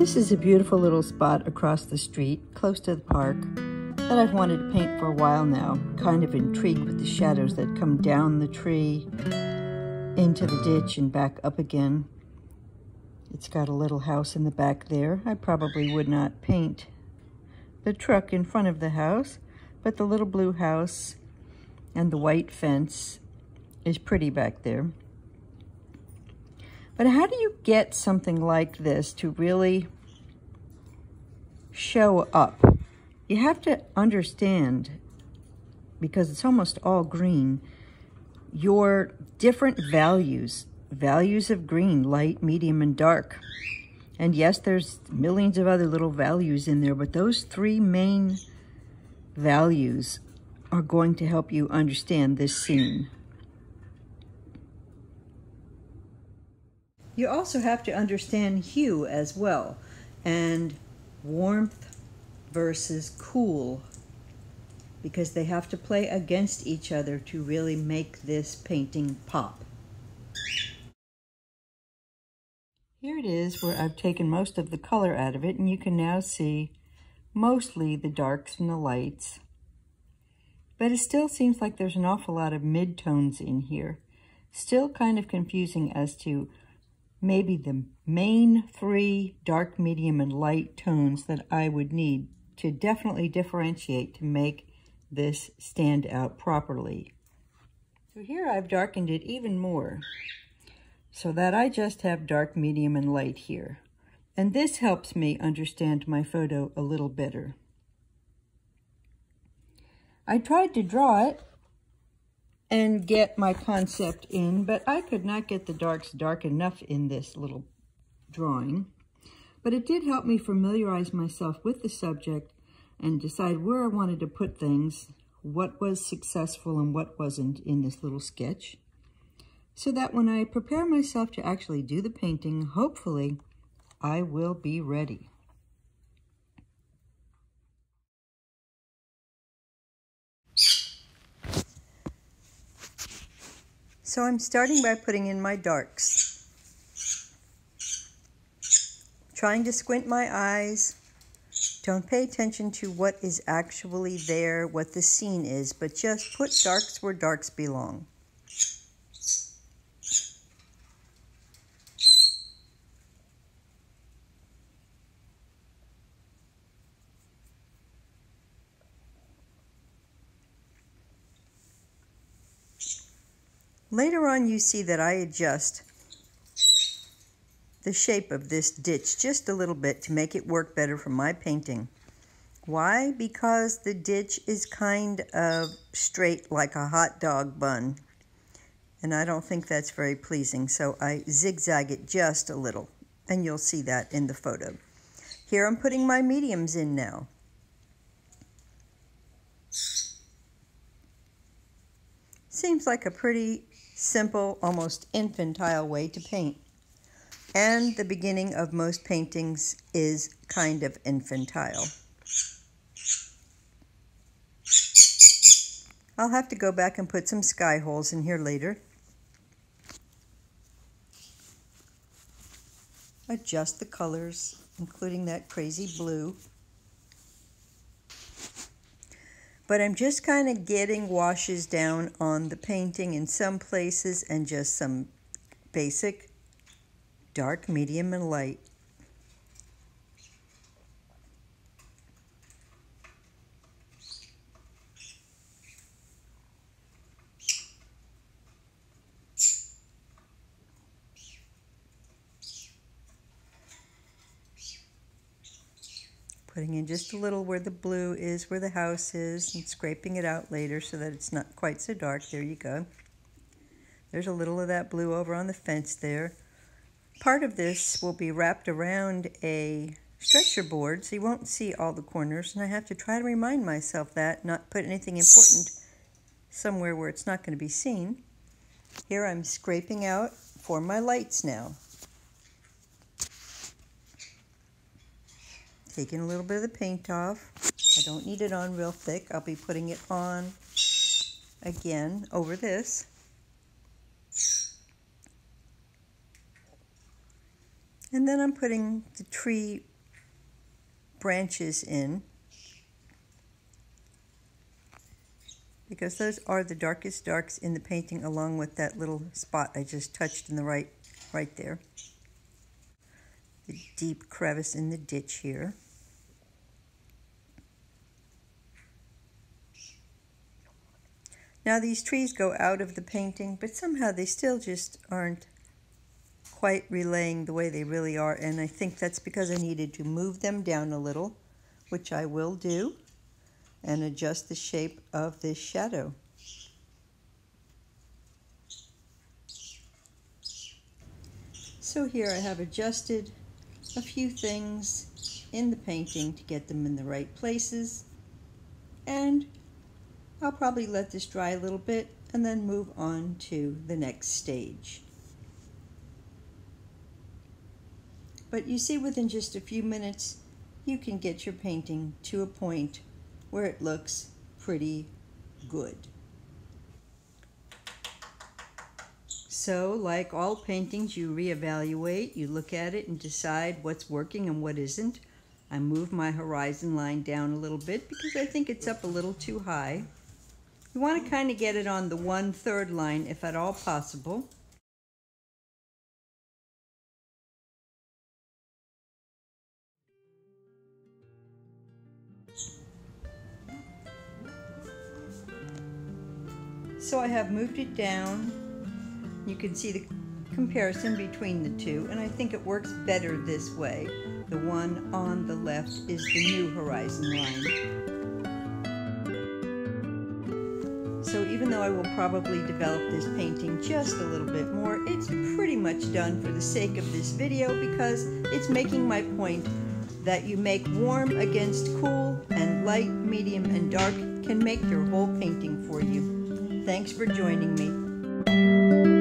This is a beautiful little spot across the street, close to the park, that I've wanted to paint for a while now. Kind of intrigued with the shadows that come down the tree, into the ditch and back up again. It's got a little house in the back there. I probably would not paint the truck in front of the house, but the little blue house and the white fence is pretty back there. But how do you get something like this to really show up? You have to understand, because it's almost all green, your different values, values of green, light, medium, and dark. And yes, there's millions of other little values in there, but those three main values are going to help you understand this scene. You also have to understand hue as well, and warmth versus cool, because they have to play against each other to really make this painting pop. Here it is where I've taken most of the color out of it, and you can now see mostly the darks and the lights. But it still seems like there's an awful lot of midtones in here. Still kind of confusing as to maybe the main three dark, medium, and light tones that I would need to definitely differentiate to make this stand out properly. So here I've darkened it even more so that I just have dark, medium, and light here. And this helps me understand my photo a little better. I tried to draw it and get my concept in, but I could not get the darks dark enough in this little drawing. But it did help me familiarize myself with the subject and decide where I wanted to put things, what was successful and what wasn't in this little sketch, so that when I prepare myself to actually do the painting, hopefully I will be ready. So I'm starting by putting in my darks. Trying to squint my eyes. Don't pay attention to what is actually there, what the scene is, but just put darks where darks belong. Later on, you see that I adjust the shape of this ditch just a little bit to make it work better for my painting. Why? Because the ditch is kind of straight like a hot dog bun. And I don't think that's very pleasing, so I zigzag it just a little. And you'll see that in the photo. Here I'm putting my mediums in now. Seems like a pretty simple, almost infantile way to paint. And the beginning of most paintings is kind of infantile. I'll have to go back and put some sky holes in here later. Adjust the colors, including that crazy blue. But I'm just kind of getting washes down on the painting in some places and just some basic dark, medium, and light. Putting in just a little where the blue is, where the house is, and scraping it out later so that it's not quite so dark. There you go. There's a little of that blue over on the fence there. Part of this will be wrapped around a stretcher board, so you won't see all the corners, and I have to try to remind myself that, not put anything important somewhere where it's not going to be seen. Here I'm scraping out for my lights now. Taking a little bit of the paint off. I don't need it on real thick. I'll be putting it on again over this. And then I'm putting the tree branches in because those are the darkest darks in the painting along with that little spot I just touched in the right right there. The deep crevice in the ditch here. Now these trees go out of the painting, but somehow they still just aren't quite relaying the way they really are. And I think that's because I needed to move them down a little, which I will do, and adjust the shape of this shadow. So here I have adjusted a few things in the painting to get them in the right places. And I'll probably let this dry a little bit and then move on to the next stage. But you see within just a few minutes, you can get your painting to a point where it looks pretty good. So, like all paintings, you reevaluate, you look at it and decide what's working and what isn't. I move my horizon line down a little bit because I think it's up a little too high. You want to kind of get it on the one-third line if at all possible. So I have moved it down. You can see the comparison between the two, and I think it works better this way. The one on the left is the new horizon line. So even though I will probably develop this painting just a little bit more, it's pretty much done for the sake of this video because it's making my point that you make warm against cool and light, medium, and dark can make your whole painting for you. Thanks for joining me.